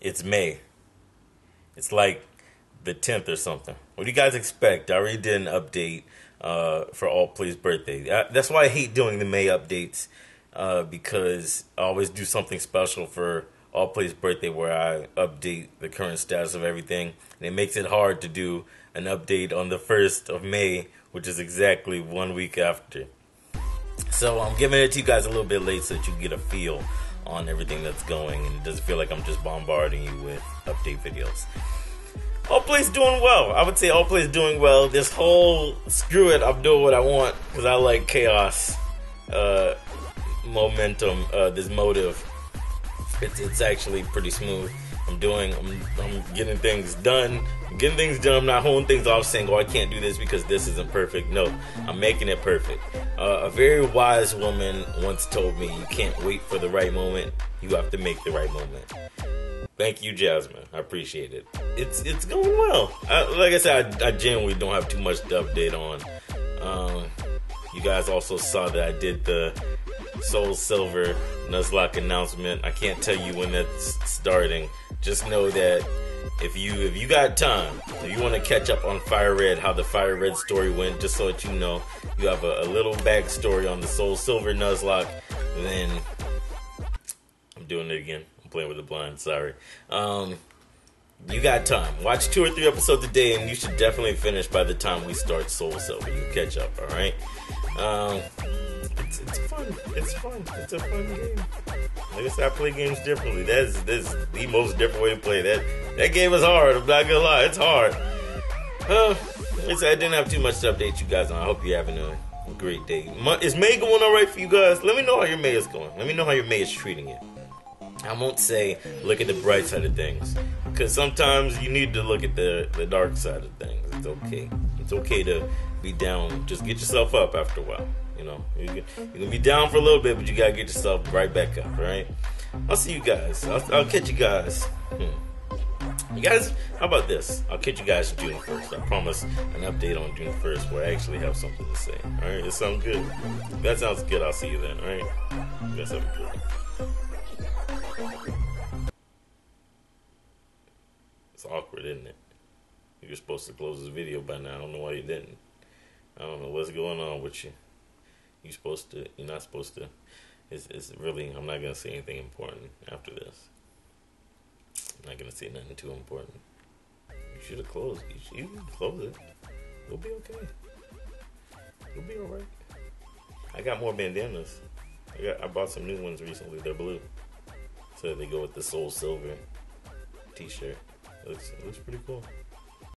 it's May. It's like the 10th or something. What do you guys expect? I already did an update uh, for Alt Play's birthday. I, that's why I hate doing the May updates uh, because I always do something special for Alt Play's birthday where I update the current status of everything. And it makes it hard to do an update on the 1st of May, which is exactly one week after. So I'm giving it to you guys a little bit late so that you get a feel on everything that's going and it doesn't feel like I'm just bombarding you with update videos. Alt Play's doing well. I would say Alt Play's doing well. This whole screw it, I'm doing what I want because I like chaos, uh, momentum, uh, this motive. It's it's actually pretty smooth. I'm doing, I'm, I'm getting things done. I'm getting things done. I'm not holding things off saying, oh, I can't do this because this isn't perfect. No, I'm making it perfect. Uh, a very wise woman once told me, you can't wait for the right moment. You have to make the right moment. Thank you, Jasmine. I appreciate it. It's it's going well. I, like I said, I, I, genuinely don't have too much to update on. Um, you guys also saw that I did the Soul Silver Nuzlocke announcement. I can't tell you when that's starting. Just know that if you if you got time, if you want to catch up on Fire Red, how the Fire Red story went, just so that you know, you have a, a little backstory on the Soul Silver Nuzlocke, then I'm doing it again. I'm playing with the blind. Sorry. Um, you got time. Watch two or three episodes a day, and you should definitely finish by the time we start Soul Silver. You catch up, all right? Um, it's, it's fun. It's fun. It's a fun game. Like I said, I play games differently. That's that's the most different way to play that. That game is hard. I'm not gonna lie, it's hard. Uh, I didn't have too much to update you guys on. I hope you're having a great day. Is May going all right for you guys? Let me know how your May is going. Let me know how your May is treating you. I won't say look at the bright side of things because sometimes you need to look at the the dark side of things. It's okay. It's okay to be down. Just get yourself up after a while. You know, you're gonna be down for a little bit, but you gotta get yourself right back up. Right? I'll see you guys. I'll, I'll catch you guys. Hmm. You guys, how about this? I'll catch you guys June 1st. I promise an update on June 1st where I actually have something to say. Alright, it sounds good. If that sounds good. I'll see you then, alright? You guys have a good It's awkward, isn't it? You're supposed to close this video by now. I don't know why you didn't. I don't know what's going on with you. You're supposed to. You're not supposed to. It's, it's really. I'm not gonna say anything important after this. I'm not gonna say nothing too important. You should have closed. You, should, you close it. You'll be okay. You'll be alright. I got more bandanas. I got. I bought some new ones recently. They're blue, so they go with the Soul Silver T-shirt. It looks, it looks pretty cool.